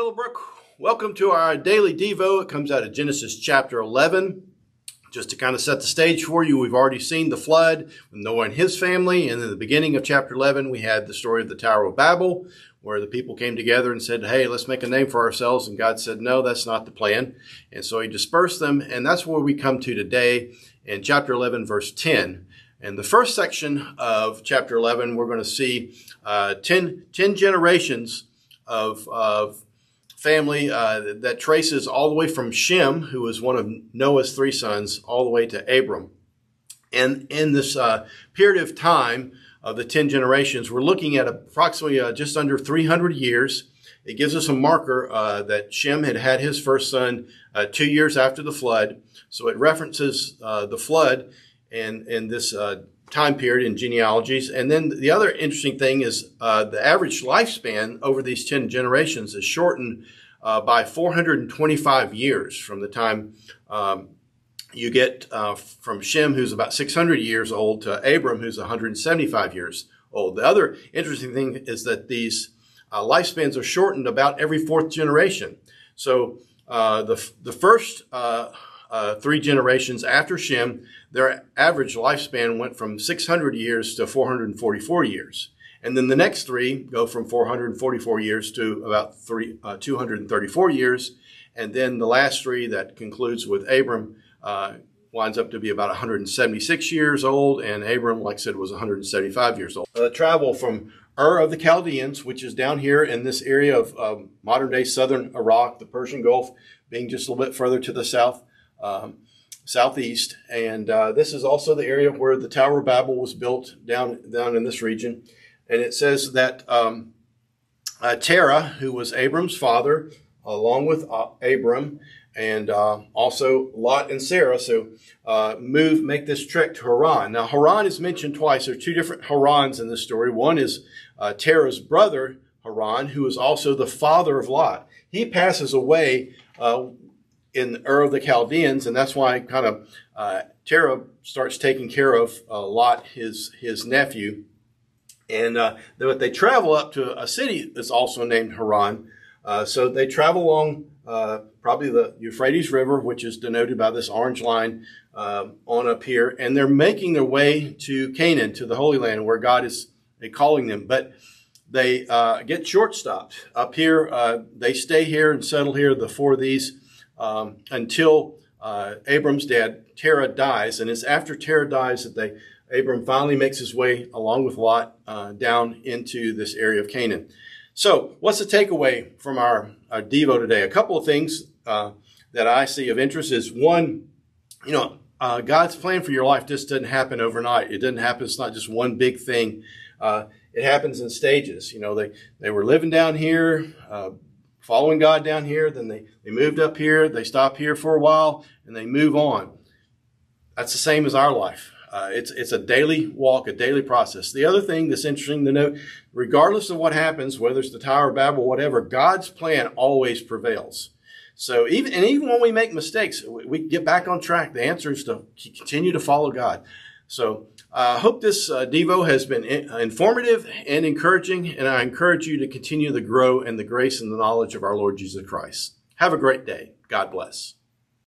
Willowbrook. Welcome to our daily Devo. It comes out of Genesis chapter 11. Just to kind of set the stage for you, we've already seen the flood with Noah and his family. And in the beginning of chapter 11, we had the story of the Tower of Babel, where the people came together and said, Hey, let's make a name for ourselves. And God said, No, that's not the plan. And so he dispersed them. And that's where we come to today in chapter 11, verse 10. In the first section of chapter 11, we're going to see uh, 10, 10 generations of, of family uh, that traces all the way from Shem, who was one of Noah's three sons, all the way to Abram. And in this uh, period of time of the 10 generations, we're looking at approximately uh, just under 300 years. It gives us a marker uh, that Shem had had his first son uh, two years after the flood. So it references uh, the flood and, and this time period in genealogies. And then the other interesting thing is uh, the average lifespan over these 10 generations is shortened uh, by 425 years from the time um, you get uh, from Shem, who's about 600 years old, to Abram, who's 175 years old. The other interesting thing is that these uh, lifespans are shortened about every fourth generation. So uh, the, the first uh, three generations after Shem, their average lifespan went from 600 years to 444 years. And then the next three go from 444 years to about three, uh, 234 years. And then the last three that concludes with Abram uh, winds up to be about 176 years old. And Abram, like I said, was 175 years old. Uh, travel from Ur of the Chaldeans, which is down here in this area of um, modern day southern Iraq, the Persian Gulf being just a little bit further to the south. Um, southeast. And uh, this is also the area where the Tower of Babel was built down, down in this region. And it says that um, uh, Terah, who was Abram's father, along with uh, Abram, and uh, also Lot and Sarah, so uh, move, make this trek to Haran. Now, Haran is mentioned twice. There are two different Harans in this story. One is uh, Terah's brother, Haran, who is also the father of Lot. He passes away in the Ur of the Chaldeans, and that's why kind of uh, Terah starts taking care of uh, Lot, his his nephew, and uh, they travel up to a city that's also named Haran. Uh, so they travel along uh, probably the Euphrates River, which is denoted by this orange line um, on up here, and they're making their way to Canaan, to the Holy Land, where God is calling them, but they uh, get short stopped up here. Uh, they stay here and settle here. The four of these um, until uh, Abram's dad, Terah, dies. And it's after Terah dies that they, Abram finally makes his way, along with Lot, uh, down into this area of Canaan. So, what's the takeaway from our, our Devo today? A couple of things uh, that I see of interest is one, you know, uh, God's plan for your life just doesn't happen overnight. It doesn't happen. It's not just one big thing. Uh, it happens in stages. You know, they, they were living down here, uh, following God down here, then they, they moved up here, they stop here for a while, and they move on. That's the same as our life. Uh, it's, it's a daily walk, a daily process. The other thing that's interesting to note, regardless of what happens, whether it's the Tower of Babel, whatever, God's plan always prevails. So even, and even when we make mistakes, we get back on track. The answer is to continue to follow God. So I uh, hope this uh, Devo has been in, uh, informative and encouraging, and I encourage you to continue to grow in the grace and the knowledge of our Lord Jesus Christ. Have a great day. God bless.